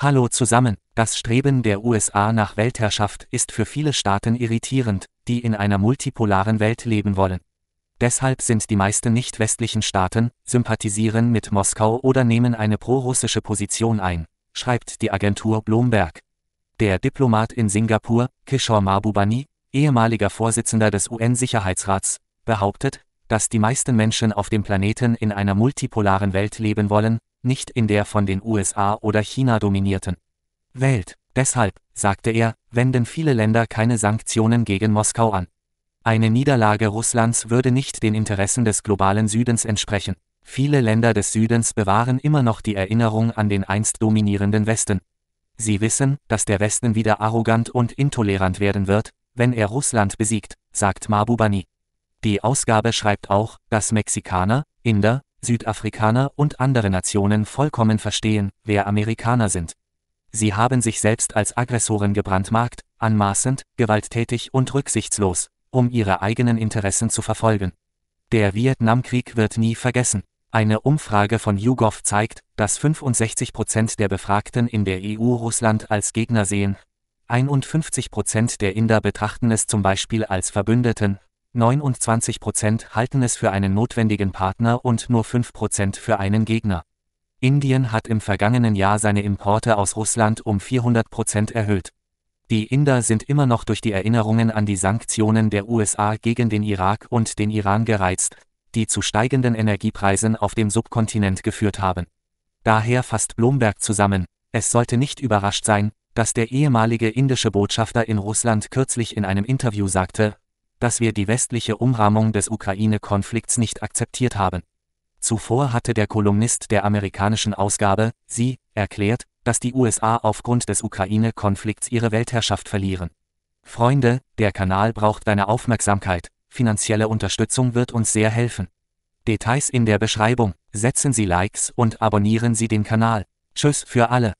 Hallo zusammen, das Streben der USA nach Weltherrschaft ist für viele Staaten irritierend, die in einer multipolaren Welt leben wollen. Deshalb sind die meisten nicht-westlichen Staaten, sympathisieren mit Moskau oder nehmen eine prorussische Position ein, schreibt die Agentur Bloomberg. Der Diplomat in Singapur, Kishore Mahbubani, ehemaliger Vorsitzender des UN-Sicherheitsrats, behauptet, dass die meisten Menschen auf dem Planeten in einer multipolaren Welt leben wollen, nicht in der von den USA oder China dominierten Welt. Deshalb, sagte er, wenden viele Länder keine Sanktionen gegen Moskau an. Eine Niederlage Russlands würde nicht den Interessen des globalen Südens entsprechen. Viele Länder des Südens bewahren immer noch die Erinnerung an den einst dominierenden Westen. Sie wissen, dass der Westen wieder arrogant und intolerant werden wird, wenn er Russland besiegt, sagt Mahbubani. Die Ausgabe schreibt auch, dass Mexikaner, Inder, Südafrikaner und andere Nationen vollkommen verstehen, wer Amerikaner sind. Sie haben sich selbst als Aggressoren gebrandmarkt, anmaßend, gewalttätig und rücksichtslos, um ihre eigenen Interessen zu verfolgen. Der Vietnamkrieg wird nie vergessen. Eine Umfrage von YouGov zeigt, dass 65 Prozent der Befragten in der EU Russland als Gegner sehen. 51 Prozent der Inder betrachten es zum Beispiel als Verbündeten, 29 Prozent halten es für einen notwendigen Partner und nur 5 Prozent für einen Gegner. Indien hat im vergangenen Jahr seine Importe aus Russland um 400 Prozent erhöht. Die Inder sind immer noch durch die Erinnerungen an die Sanktionen der USA gegen den Irak und den Iran gereizt, die zu steigenden Energiepreisen auf dem Subkontinent geführt haben. Daher fasst Blomberg zusammen, es sollte nicht überrascht sein, dass der ehemalige indische Botschafter in Russland kürzlich in einem Interview sagte, dass wir die westliche Umrahmung des Ukraine-Konflikts nicht akzeptiert haben. Zuvor hatte der Kolumnist der amerikanischen Ausgabe, sie, erklärt, dass die USA aufgrund des Ukraine-Konflikts ihre Weltherrschaft verlieren. Freunde, der Kanal braucht deine Aufmerksamkeit, finanzielle Unterstützung wird uns sehr helfen. Details in der Beschreibung, setzen Sie Likes und abonnieren Sie den Kanal. Tschüss für alle.